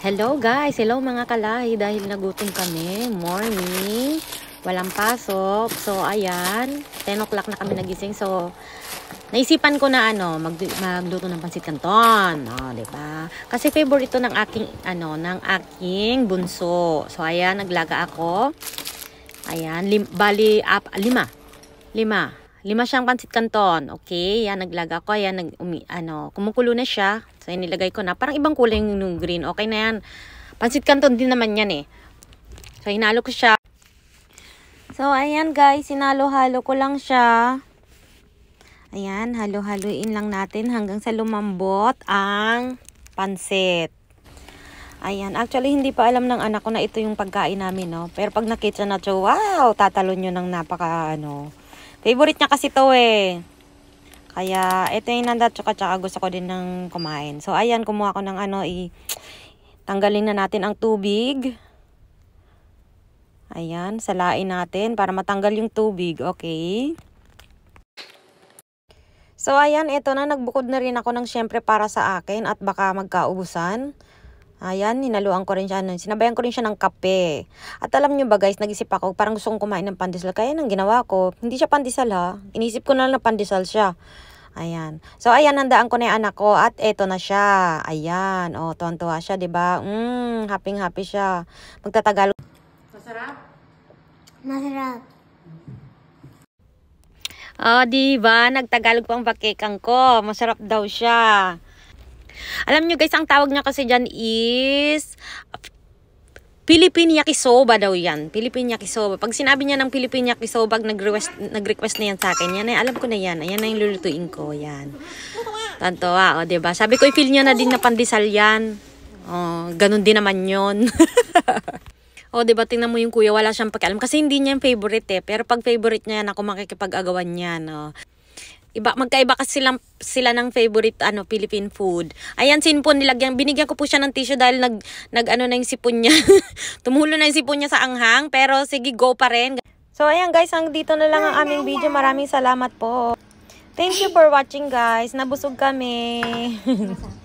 Hello guys, hello mga kalahi dahil nagutom kami, morning, walang pasok. So ayan, 10 o'clock na kami nagising. So naisipan ko na ano, mag magluto ng pansit canton. Oh, 'di ba? Kasi favorite ito ng aking ano, ng aking bunso. So ayan, naglaga ako. Ayan, lim, bali ap, lima. Lima. Lima siyang pansit canton. Okay, yan naglaga ko. Ayan, nag, umi, ano, kumukulo na siya. So, yan nilagay ko na. Parang ibang kulay yung green. Okay na yan. Pansit canton din naman yan eh. So, hinalo ko siya. So, ayan guys. Hinalo-halo ko lang siya. Ayan, halo-haloin lang natin hanggang sa lumambot ang pansit. Ayan, actually hindi pa alam ng anak ko na ito yung pagkain namin, no. Pero pag nakita na siya, wow, tatalon yun ng napaka, ano, Favorite niya kasi to eh. Kaya, ito yung nanda tsaka tsaka gusto ko din ng kumain. So, ayan, kumuha ko ng ano, i tanggalin na natin ang tubig. Ayan, salain natin para matanggal yung tubig. Okay. So, ayan, ito na. Nagbukod na rin ako ng syempre para sa akin at baka magkaubusan. Ayan, hinaluan ko rin siya. Sinabayan ko rin siya ng kape. At alam nyo ba guys, nag-isip ako, parang gusto kong kumain ng pandesal. Kaya nang ginawa ko, hindi siya pandesal ha. Inisip ko na lang na pandesal siya. Ayan. So, ayan, nandaan ko na yung anak ko. At eto na siya. Ayan. O, oh, tuwan-tuwa siya, ba diba? Mmm, happy-happy siya. Magtatagalog. Masarap? Masarap. Oh, di ba? Nagtagalog pang bakekang ko. Masarap daw siya. Alam nyo guys, ang tawag niya kasi dyan is Philippine Yakisoba daw yan. Philippine Yakisoba. Pag sinabi niya ng Philippine Yakisoba, nag-request, nag-request na yan sa akin. Yan alam ko na yan. Ayan na yung lulutuin ko. Yan. Tantoa, o, oh, diba? Sabi ko, i-feel niya na din na pandesal yan. Oh, ganun din naman yon O, diba, tingnan mo yung kuya, wala siyang pakialam. Kasi hindi niya yung favorite eh. Pero pag favorite niya yan, ako makikipag-agawan niya, no. Iba, magkaiba kasi sila, sila ng favorite ano Philippine food. Ayan sinpon nilagyan. Binigyan ko po siya ng tissue dahil nag nag ano na yung sipon niya. Tumulo na yung sipon niya sa anghang, pero sige go pa rin. So ayan guys, hanggang dito na lang ang aming video. Maraming salamat po. Thank you for watching guys. Nabusog kami.